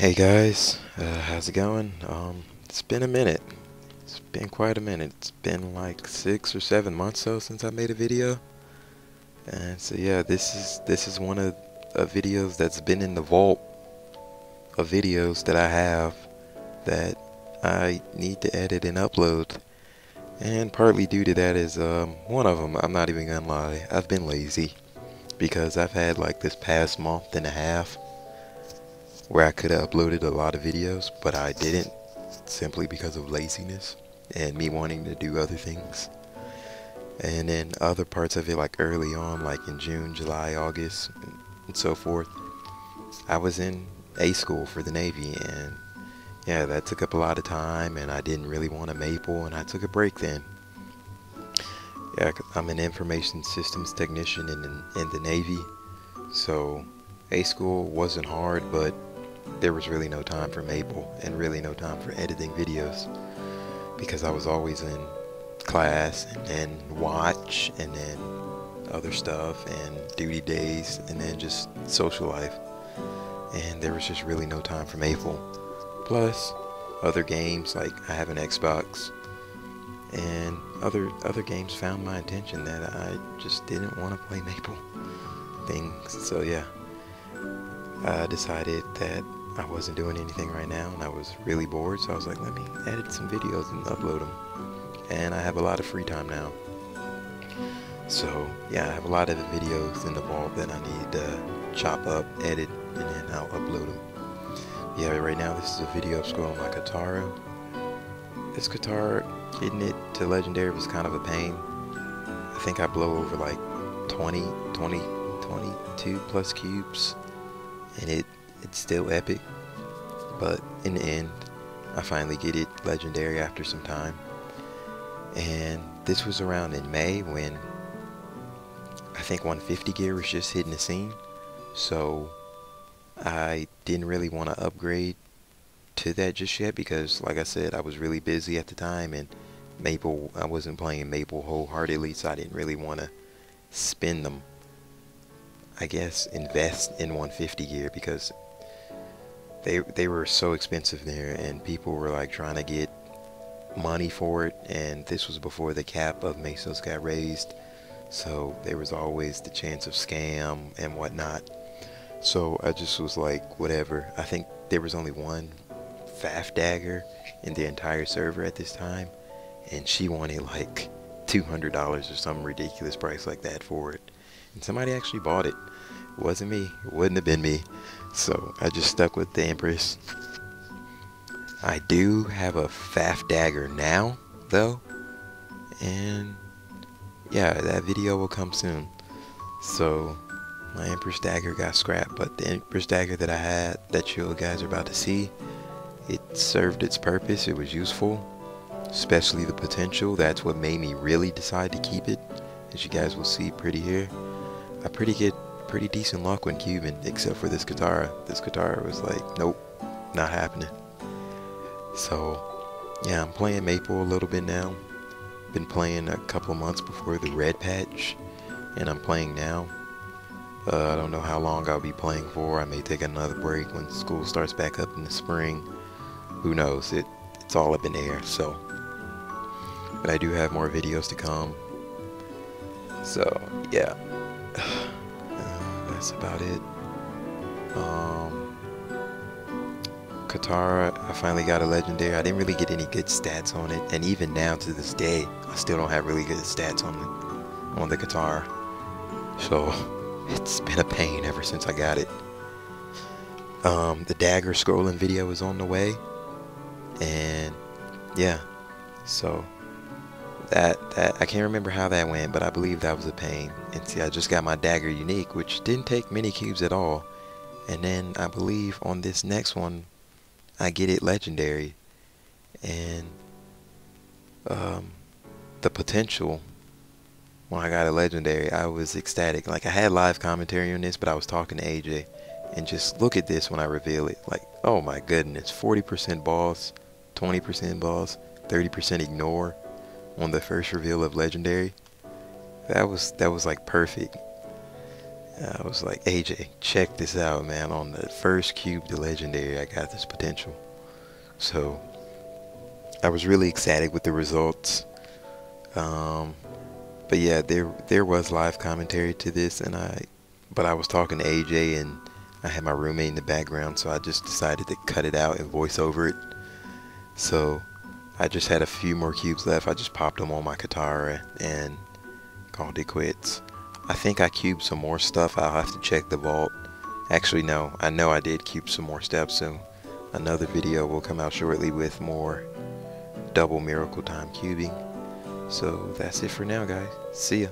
Hey guys, uh, how's it going? Um, it's been a minute. It's been quite a minute. It's been like six or seven months so since I made a video. And so yeah, this is this is one of the videos that's been in the vault of videos that I have that I need to edit and upload. And partly due to that is um, one of them. I'm not even gonna lie. I've been lazy because I've had like this past month and a half where I could have uploaded a lot of videos, but I didn't simply because of laziness and me wanting to do other things. And then other parts of it, like early on, like in June, July, August, and so forth, I was in A school for the Navy, and yeah, that took up a lot of time, and I didn't really want a maple, and I took a break then. Yeah, I'm an information systems technician in, in, in the Navy, so A school wasn't hard, but there was really no time for Maple and really no time for editing videos because I was always in class and then watch and then other stuff and duty days and then just social life. And there was just really no time for Maple plus other games like I have an Xbox and other other games found my attention that I just didn't want to play Maple things. So yeah I decided that I wasn't doing anything right now and I was really bored so I was like let me edit some videos and upload them and I have a lot of free time now. So yeah I have a lot of videos in the vault that I need to chop up edit and then I'll upload them yeah right now this is a video of scoring my Katara this Katara getting it to legendary was kind of a pain. I think I blow over like 20 20 22 plus cubes and it it's still epic. But in the end, I finally get it legendary after some time. And this was around in May when I think 150 gear was just hitting the scene. So I didn't really want to upgrade to that just yet because like I said I was really busy at the time and Maple I wasn't playing Maple wholeheartedly so I didn't really want to spend them I guess invest in 150 gear because they they were so expensive there and people were like trying to get money for it and this was before the cap of Mesos got raised so there was always the chance of scam and whatnot. So I just was like whatever. I think there was only one Faf dagger in the entire server at this time and she wanted like $200 or some ridiculous price like that for it. And somebody actually bought it it wasn't me it wouldn't have been me so I just stuck with the Empress. I do have a Faf dagger now, though. And yeah, that video will come soon. So my Empress dagger got scrapped, but the Empress dagger that I had that you guys are about to see, it served its purpose. It was useful, especially the potential. That's what made me really decide to keep it, as you guys will see pretty here. I pretty get pretty decent luck when cubing, except for this Katara. This Katara was like, nope, not happening. So, yeah, I'm playing Maple a little bit now. Been playing a couple of months before the red patch, and I'm playing now. Uh, I don't know how long I'll be playing for. I may take another break when school starts back up in the spring. Who knows? It it's all up in the air. So, but I do have more videos to come. So yeah that's about it. Um, Katara, I finally got a legendary. I didn't really get any good stats on it, and even now to this day, I still don't have really good stats on the on the Katara. So it's been a pain ever since I got it. Um, the dagger scrolling video is on the way, and yeah, so that that I can't remember how that went, but I believe that was a pain. And see, I just got my dagger unique, which didn't take many cubes at all. And then I believe on this next one, I get it legendary, and um, the potential when I got a legendary, I was ecstatic. Like I had live commentary on this, but I was talking to AJ, and just look at this when I reveal it. Like, oh my goodness, 40% boss, 20% boss, 30% ignore on the first reveal of Legendary. That was that was like perfect. I was like, AJ, check this out, man. On the first cube, the legendary, I got this potential. So I was really excited with the results. Um, but yeah, there there was live commentary to this, and I, but I was talking to AJ, and I had my roommate in the background, so I just decided to cut it out and voice over it. So I just had a few more cubes left. I just popped them on my Katara and called it quits. I think I cubed some more stuff. I'll have to check the vault. Actually, no. I know I did cube some more stuff, so another video will come out shortly with more double miracle time cubing. So that's it for now, guys. See ya.